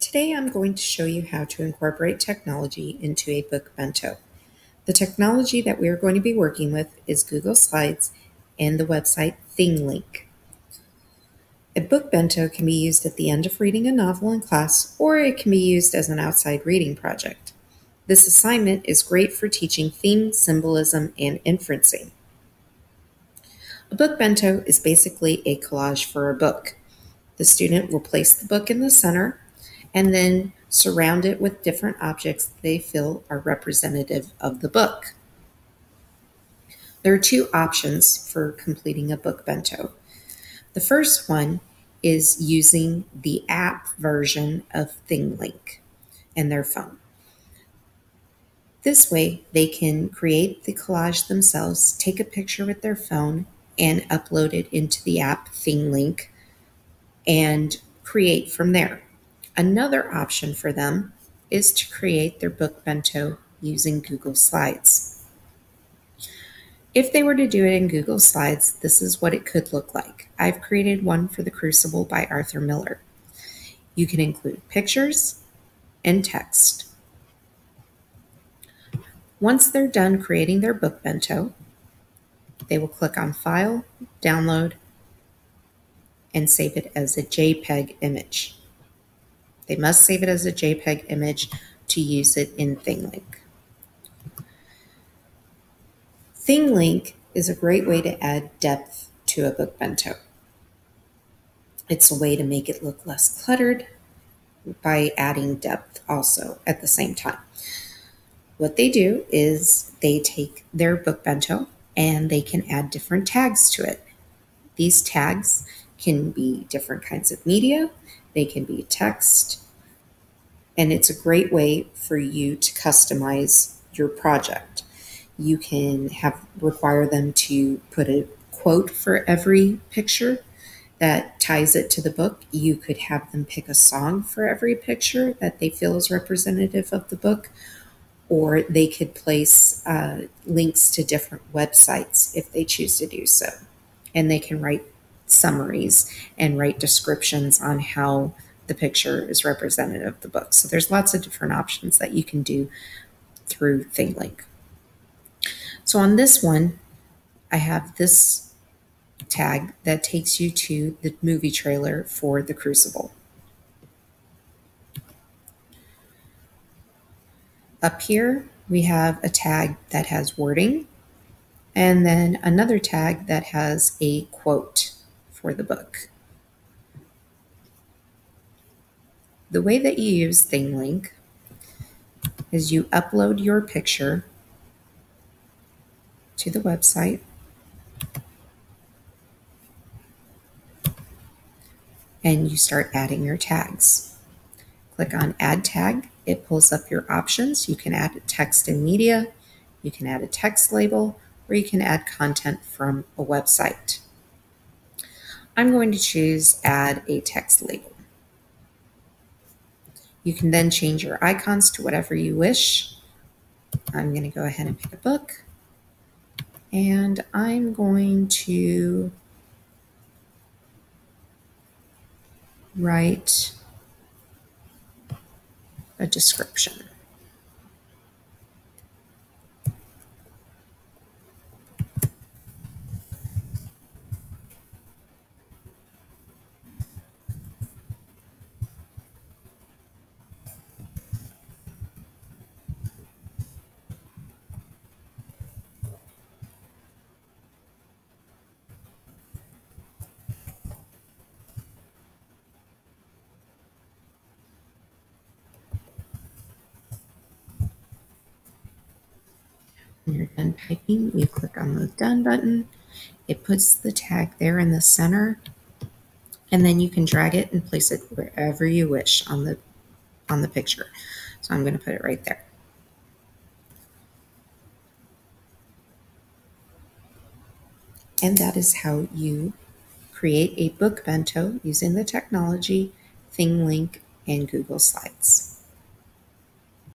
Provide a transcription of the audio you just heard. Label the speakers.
Speaker 1: Today I'm going to show you how to incorporate technology into a book bento. The technology that we are going to be working with is Google Slides and the website ThingLink. A book bento can be used at the end of reading a novel in class or it can be used as an outside reading project. This assignment is great for teaching theme, symbolism, and inferencing. A book bento is basically a collage for a book. The student will place the book in the center and then surround it with different objects they feel are representative of the book. There are two options for completing a book bento. The first one is using the app version of ThingLink and their phone. This way, they can create the collage themselves, take a picture with their phone, and upload it into the app ThingLink and create from there. Another option for them is to create their book bento using Google Slides. If they were to do it in Google Slides, this is what it could look like. I've created one for The Crucible by Arthur Miller. You can include pictures and text. Once they're done creating their book bento, they will click on File, Download, and save it as a JPEG image. They must save it as a JPEG image to use it in ThingLink. ThingLink is a great way to add depth to a book bento. It's a way to make it look less cluttered by adding depth also at the same time. What they do is they take their book bento and they can add different tags to it. These tags can be different kinds of media, they can be text, and it's a great way for you to customize your project. You can have require them to put a quote for every picture that ties it to the book. You could have them pick a song for every picture that they feel is representative of the book, or they could place uh, links to different websites if they choose to do so. And they can write summaries and write descriptions on how the picture is representative of the book. So there's lots of different options that you can do through ThingLink. So on this one, I have this tag that takes you to the movie trailer for The Crucible. Up here, we have a tag that has wording, and then another tag that has a quote for the book. The way that you use ThingLink is you upload your picture to the website. And you start adding your tags. Click on Add Tag. It pulls up your options. You can add text and media, you can add a text label, or you can add content from a website. I'm going to choose Add a Text Label. You can then change your icons to whatever you wish. I'm going to go ahead and pick a book. And I'm going to write a description. When you're done typing, you click on the done button. It puts the tag there in the center, and then you can drag it and place it wherever you wish on the on the picture. So I'm going to put it right there. And that is how you create a book bento using the technology, ThingLink, and Google Slides.